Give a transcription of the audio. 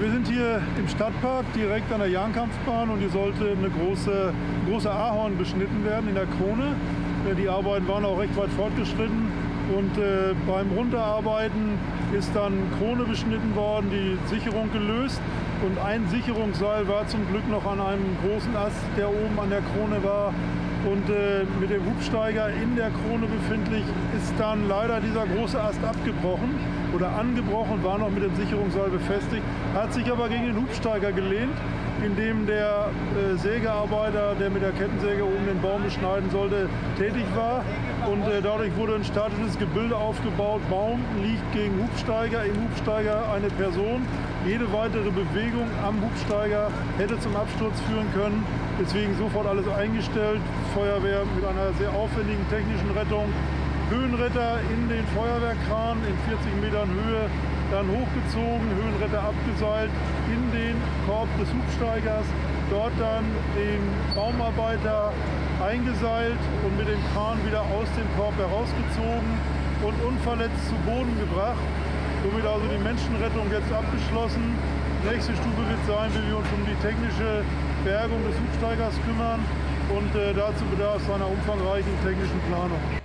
Wir sind hier im Stadtpark direkt an der Jahnkampfbahn und hier sollte eine große, ein großer Ahorn beschnitten werden in der Krone. Die Arbeiten waren auch recht weit fortgeschritten und äh, beim Runterarbeiten ist dann Krone beschnitten worden, die Sicherung gelöst und ein Sicherungsseil war zum Glück noch an einem großen Ast, der oben an der Krone war und äh, mit dem Hubsteiger in der Krone befindlich ist dann leider dieser große Ast abgebrochen oder angebrochen, war noch mit dem Sicherungsseil befestigt, hat sich aber gegen den Hubsteiger gelehnt, indem der äh, Sägearbeiter, der mit der Kettensäge oben den Baum beschneiden sollte, tätig war und äh, dadurch wurde ein statisches Gebilde aufgebaut. Baum liegt gegen Hubsteiger, im Hubsteiger eine Person. Jede weitere Bewegung am Hubsteiger hätte zum Absturz führen können. Deswegen sofort alles eingestellt. Feuerwehr mit einer sehr aufwendigen technischen Rettung. Höhenretter in den Feuerwehrkran in 40 Metern Höhe, dann hochgezogen, Höhenretter abgeseilt in den Korb des Hubsteigers, dort dann den Baumarbeiter eingeseilt und mit dem Kran wieder aus dem Korb herausgezogen und unverletzt zu Boden gebracht. Somit also die Menschenrettung jetzt abgeschlossen. Nächste Stufe wird sein, wie wir uns um die technische Bergung des Hubsteigers kümmern und äh, dazu bedarf es einer umfangreichen technischen Planung.